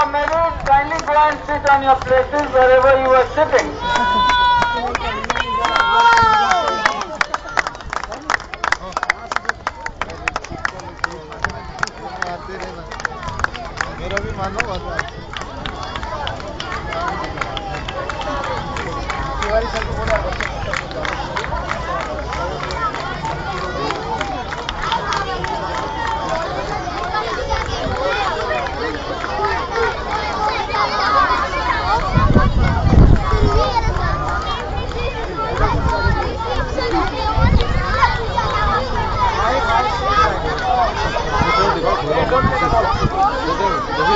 are maroon, kindly and sit on your places wherever you are sitting. मेरा